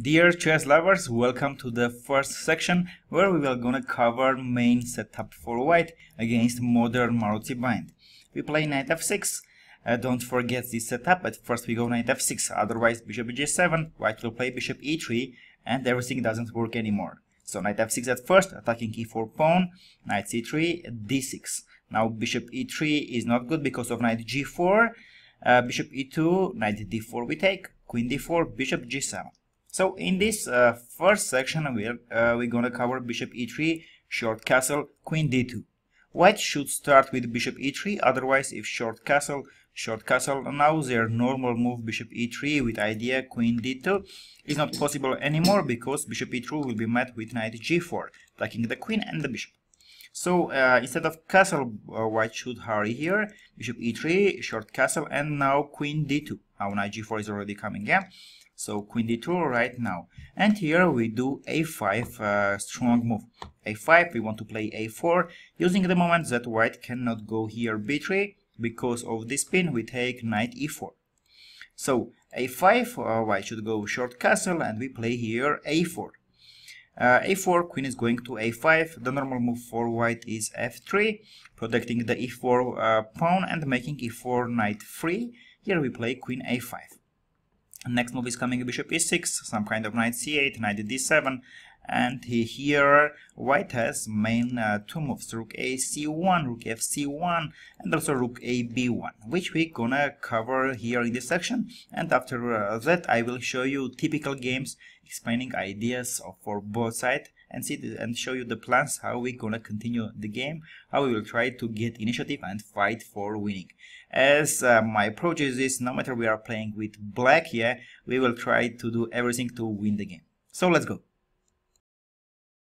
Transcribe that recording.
Dear chess lovers, welcome to the first section where we are gonna cover main setup for white against modern Maroczy bind. We play knight f6, uh, don't forget this setup, at first we go knight f6, otherwise bishop g7, white will play bishop e3 and everything doesn't work anymore. So knight f6 at first, attacking e4 pawn, knight c3, d6. Now bishop e3 is not good because of knight g4, uh, bishop e2, knight d4 we take, queen d4, bishop g7. So in this uh, first section, we're, uh, we're going to cover bishop e3, short castle, queen d2. White should start with bishop e3, otherwise if short castle, short castle, now their normal move bishop e3 with idea queen d2 is not possible anymore because bishop e2 will be met with knight g4, attacking the queen and the bishop. So uh, instead of castle, uh, white should hurry here, bishop e3, short castle, and now queen d2. Now knight g4 is already coming, yeah? So queen d2 right now. And here we do a5, uh, strong move. a5, we want to play a4, using the moment that white cannot go here b3, because of this pin we take knight e4. So a5, uh, white should go short castle, and we play here a4. Uh, a4, queen is going to a5, the normal move for white is f3, protecting the e4 uh, pawn and making e4 knight free. Here we play queen a5. Next move is coming bishop e6, some kind of knight c8, knight d7, and here white has main uh, two moves, rook a c1, rook f c1, and also rook a b1, which we gonna cover here in this section. And after uh, that, I will show you typical games explaining ideas for both sides and see and show you the plans how we gonna continue the game how we will try to get initiative and fight for winning. As uh, my approach is this no matter we are playing with black here we will try to do everything to win the game. So let's go